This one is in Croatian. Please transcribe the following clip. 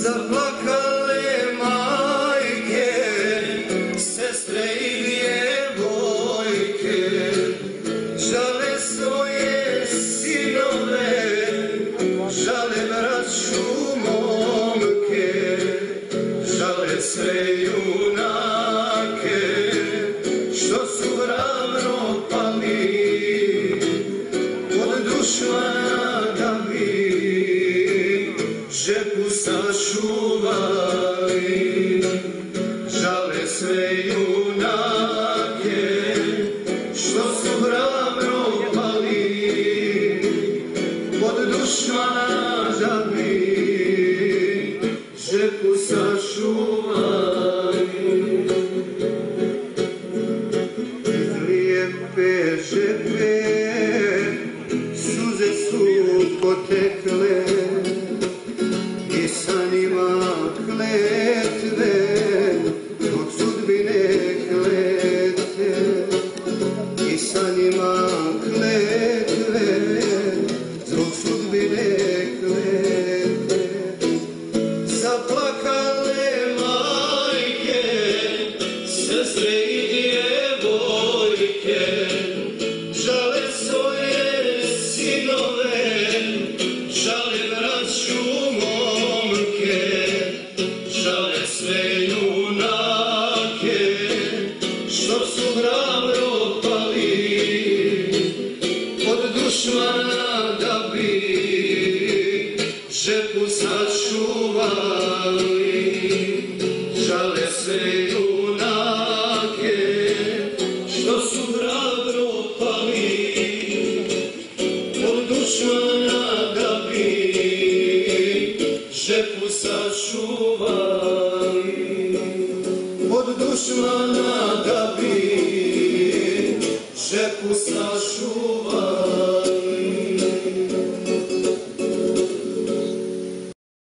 Zaplakale majke, sestre i djevojke, žale svoje sinove, žale braću momke, žale sve žepu sačuvali. Žale sve junake, što su ravno pali, od dušmana da bi žepu sačuvali. Zaplakale majke, sestre i djevojke, žale svoje sinove, žale braću душмана да би, жепу сашувам.